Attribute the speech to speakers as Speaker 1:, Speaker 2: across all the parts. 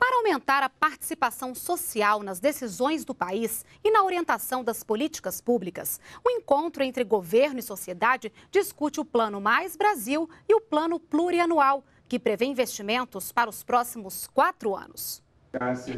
Speaker 1: Para aumentar a participação social nas decisões do país e na orientação das políticas públicas, o encontro entre governo e sociedade discute o Plano Mais Brasil e o Plano Plurianual, que prevê investimentos para os próximos quatro anos.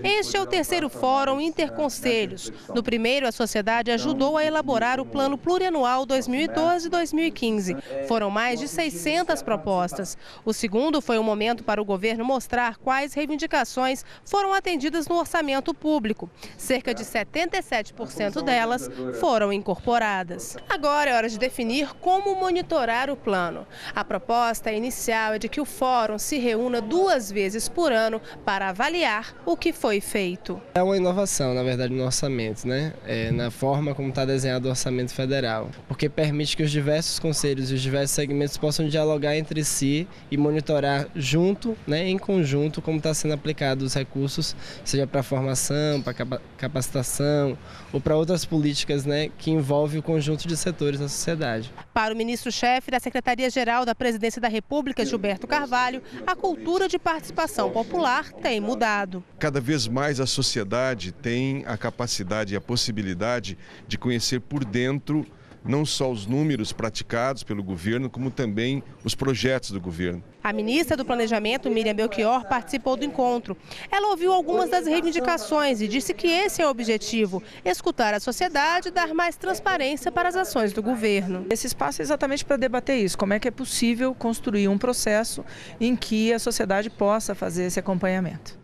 Speaker 2: Este é o terceiro Fórum Interconselhos. No primeiro, a sociedade ajudou a elaborar o Plano Plurianual 2012-2015. Foram mais de 600 propostas. O segundo foi um momento para o governo mostrar quais reivindicações foram atendidas no orçamento público. Cerca de 77% delas foram incorporadas. Agora é hora de definir como monitorar o plano. A proposta inicial é de que o Fórum se reúna duas vezes por ano para avaliar o que foi feito.
Speaker 3: É uma inovação, na verdade, no orçamento, né? É, na forma como está desenhado o orçamento federal, porque permite que os diversos conselhos e os diversos segmentos possam dialogar entre si e monitorar junto, né, em conjunto, como está sendo aplicado os recursos, seja para formação, para capacitação ou para outras políticas né, que envolvem o conjunto de setores da sociedade.
Speaker 2: Para o ministro-chefe da Secretaria-Geral da Presidência da República, Gilberto Carvalho, a cultura de participação popular tem mudado.
Speaker 4: Cada vez mais a sociedade tem a capacidade e a possibilidade de conhecer por dentro não só os números praticados pelo governo, como também os projetos do governo.
Speaker 2: A ministra do Planejamento, Miriam Belchior, participou do encontro. Ela ouviu algumas das reivindicações e disse que esse é o objetivo, escutar a sociedade e dar mais transparência para as ações do governo.
Speaker 5: Esse espaço é exatamente para debater isso, como é que é possível construir um processo em que a sociedade possa fazer esse acompanhamento.